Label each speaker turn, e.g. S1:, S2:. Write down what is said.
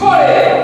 S1: Fire!